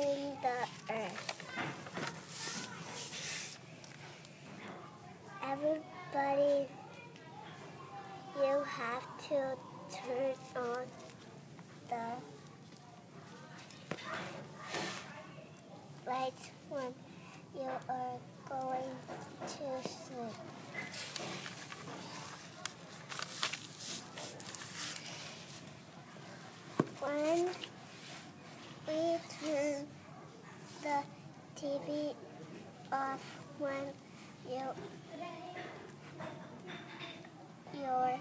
in the earth. Everybody, you have to turn on the lights when you are going to sleep. One the TV off when you you're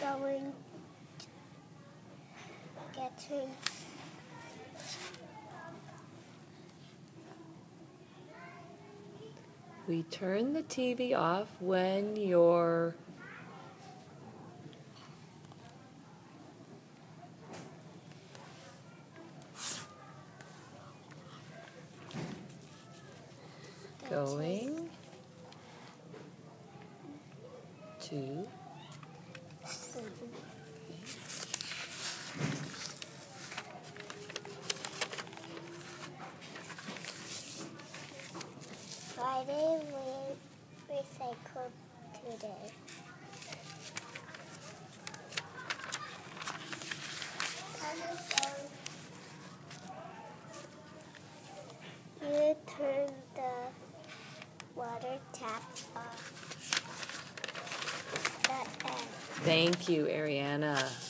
going getting We turn the TV off when you're going to Friday we recycle today. You turn the tap off. The end. Thank you, Arianna.